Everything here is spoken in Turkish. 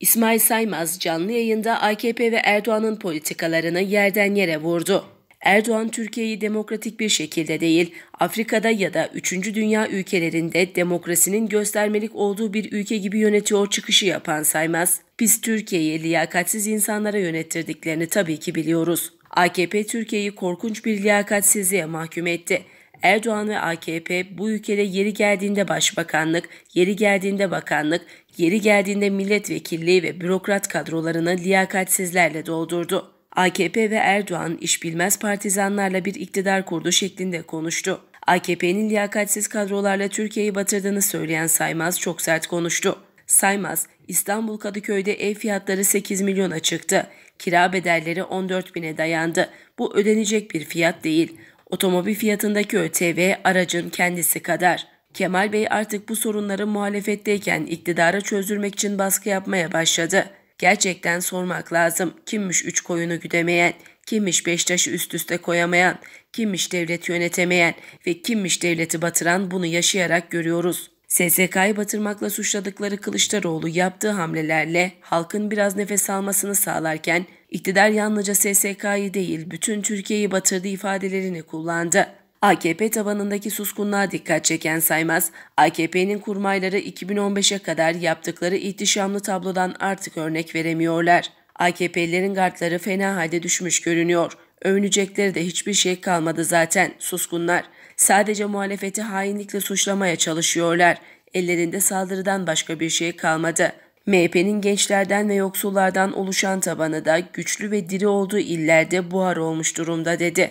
İsmail Saymaz canlı yayında AKP ve Erdoğan'ın politikalarını yerden yere vurdu. Erdoğan Türkiye'yi demokratik bir şekilde değil, Afrika'da ya da 3. dünya ülkelerinde demokrasinin göstermelik olduğu bir ülke gibi yönetiyor çıkışı yapan Saymaz, biz Türkiye'yi liyakatsiz insanlara yönettirdiklerini tabii ki biliyoruz. AKP Türkiye'yi korkunç bir liyakatsizliğe mahkum etti. Erdoğan ve AKP bu ülkede yeri geldiğinde başbakanlık, yeri geldiğinde bakanlık, yeri geldiğinde milletvekilliği ve bürokrat kadrolarını liyakatsizlerle doldurdu. AKP ve Erdoğan iş bilmez partizanlarla bir iktidar kurdu şeklinde konuştu. AKP'nin liyakatsiz kadrolarla Türkiye'yi batırdığını söyleyen Saymaz çok sert konuştu. Saymaz, İstanbul Kadıköy'de ev fiyatları 8 milyona çıktı. Kira bedelleri 14 bine dayandı. Bu ödenecek bir fiyat değil. Otomobil fiyatındaki ÖTV aracın kendisi kadar. Kemal Bey artık bu sorunları muhalefetteyken iktidara çözdürmek için baskı yapmaya başladı. Gerçekten sormak lazım. Kimmiş üç koyunu güdemeyen, kimmiş beş taşı üst üste koyamayan, kimmiş devlet yönetemeyen ve kimmiş devleti batıran bunu yaşayarak görüyoruz. SSK'yı batırmakla suçladıkları Kılıçdaroğlu yaptığı hamlelerle halkın biraz nefes almasını sağlarken iktidar yalnızca SSK'yı değil bütün Türkiye'yi batırdı ifadelerini kullandı. AKP tabanındaki suskunluğa dikkat çeken Saymaz, AKP'nin kurmayları 2015'e kadar yaptıkları ihtişamlı tablodan artık örnek veremiyorlar. AKP'lilerin gardları fena halde düşmüş görünüyor. Övünecekleri de hiçbir şey kalmadı zaten, suskunlar. Sadece muhalefeti hainlikle suçlamaya çalışıyorlar. Ellerinde saldırıdan başka bir şey kalmadı. MHP'nin gençlerden ve yoksullardan oluşan tabanı da güçlü ve diri olduğu illerde buhar olmuş durumda dedi.